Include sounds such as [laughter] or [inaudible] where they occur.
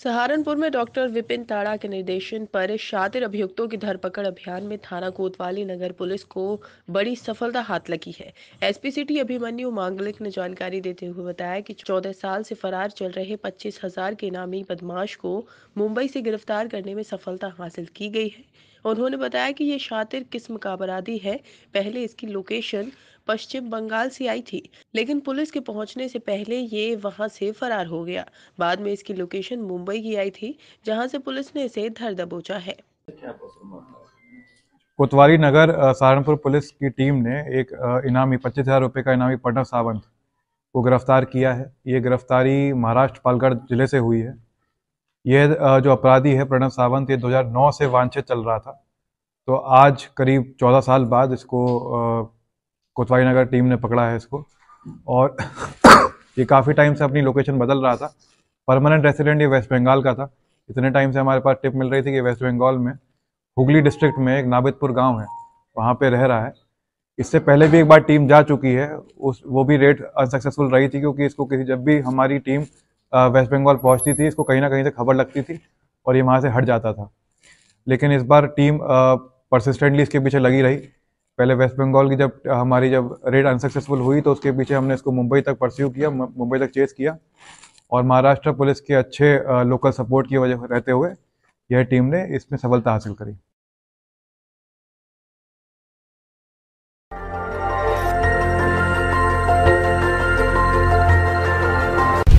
सहारनपुर में डॉक्टर विपिन ताड़ा के निर्देशन पर शातिर अभियुक्तों की धरपकड़ अभियान में थाना कोतवाली नगर पुलिस को बड़ी सफलता हाथ लगी है। एसपी सिटी अभिमन्यु मांगलिक ने जानकारी देते हुए बताया कि 14 साल से फरार चल रहे पच्चीस हज़ार के इनामी बदमाश को मुंबई से गिरफ़्तार करने में सफलता हासिल की गई है। उन्होंने बताया कि ये शातिर किस्म का अपराधी है। पहले इसकी लोकेशन पश्चिम बंगाल से आई थी लेकिन पुलिस के पहुँचने से पहले ये वहाँ से फरार हो गया। बाद में इसकी लोकेशन मुंबई की आई थी जहाँ से पुलिस ने इसे धर दबोचा है। कोतवाली नगर सहारनपुर पुलिस की टीम ने एक इनामी पच्चीस हज़ार रुपये का इनामी पटना सावंत को गिरफ़्तार किया है। ये गिरफ्तारी महाराष्ट्र पालगढ़ ज़िले से हुई है। यह जो अपराधी है प्रणव सावंत, ये 2009 से वांछित चल रहा था। तो आज करीब 14 साल बाद इसको कोतवाली नगर टीम ने पकड़ा है इसको। और [coughs] ये काफ़ी टाइम से अपनी लोकेशन बदल रहा था। परमानेंट रेसिडेंट ये वेस्ट बंगाल का था। इतने टाइम से हमारे पास टिप मिल रही थी कि वेस्ट बंगाल में हुगली डिस्ट्रिक्ट में एक नाबिदपुर गाँव है, वहाँ पे रह रहा है। इससे पहले भी एक बार टीम जा चुकी है। उस, वो भी रेट अनसक्सेसफुल रही थी क्योंकि इसको किसी, जब भी हमारी टीम वेस्ट बंगाल पहुँचती थी, इसको कहीं ना कहीं से खबर लगती थी और ये वहाँ से हट जाता था। लेकिन इस बार टीम परसिस्टेंटली इसके पीछे लगी रही। पहले वेस्ट बंगाल की जब हमारी जब रेड अनसक्सेसफुल हुई तो उसके पीछे हमने इसको मुंबई तक परस्यू किया मुंबई तक चेस किया और महाराष्ट्र पुलिस के अच्छे लोकल सपोर्ट की वजह रहते हुए यह टीम ने इसमें सफलता हासिल करी।